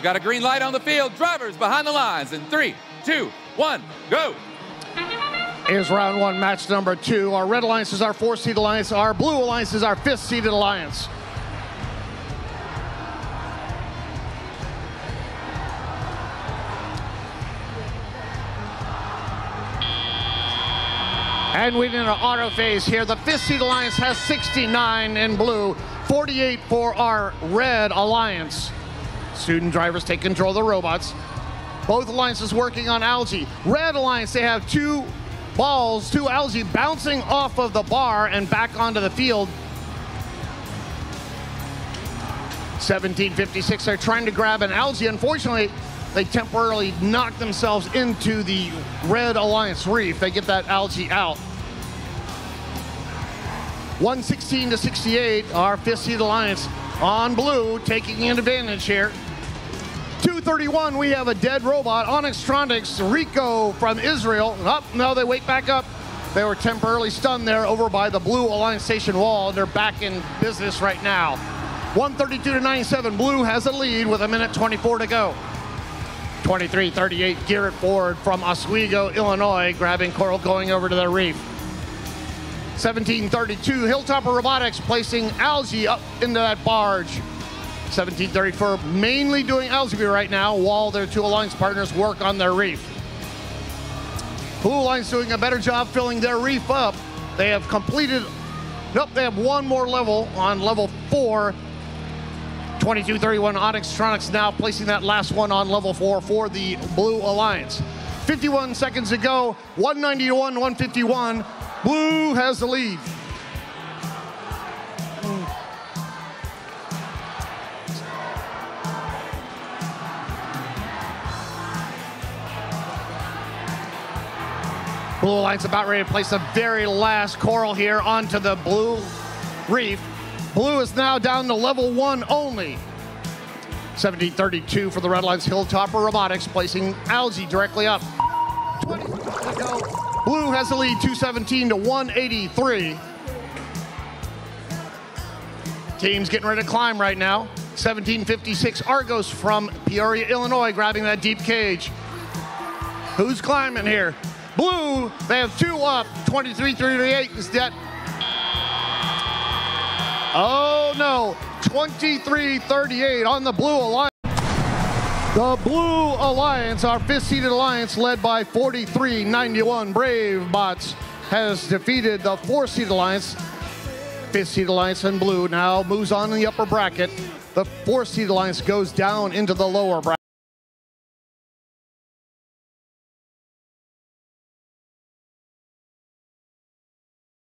We've got a green light on the field. Drivers behind the lines in three, two, one, go. Is round one, match number two. Our red alliance is our four seed alliance. Our blue alliance is our fifth seeded alliance. And we did an auto phase here. The fifth seed alliance has 69 in blue, 48 for our red alliance. Student drivers take control of the robots. Both alliances working on algae. Red alliance, they have two balls, two algae bouncing off of the bar and back onto the field. 1756, they're trying to grab an algae. Unfortunately, they temporarily knock themselves into the Red Alliance reef. They get that algae out. 116 to 68, our fifth seed alliance on blue, taking an advantage here. 231, we have a dead robot, OnyxTronix, Rico from Israel. Up, oh, no, they wake back up. They were temporarily stunned there over by the blue Alliance Station wall, and they're back in business right now. 132 to 97, blue has a lead with a minute 24 to go. 23-38, Gear It Forward from Oswego, Illinois, grabbing coral going over to the reef. 1732, Hilltopper Robotics placing algae up into that barge. 1734, mainly doing algae right now while their two alliance partners work on their reef. Blue Alliance doing a better job filling their reef up. They have completed, nope, they have one more level on level four. 2231 OnyxTronix now placing that last one on level four for the Blue Alliance. 51 seconds to go, 191, 151. Blue has the lead. Blue Alliance about ready to place the very last coral here onto the blue reef. Blue is now down to level one only. 1732 for the Red Alliance Hilltopper Robotics, placing algae directly up. 20 to go. Blue has the lead 217 to 183. Team's getting ready to climb right now. 1756 Argos from Peoria, Illinois, grabbing that deep cage. Who's climbing here? Blue, they have two up. 23-38 is dead. Oh no, 23-38 on the Blue Alliance. The Blue Alliance, our fifth-seeded alliance led by 43-91 Brave Bots, has defeated the four-seeded alliance. Fifth-seeded alliance in blue now moves on in the upper bracket. The four-seeded alliance goes down into the lower bracket.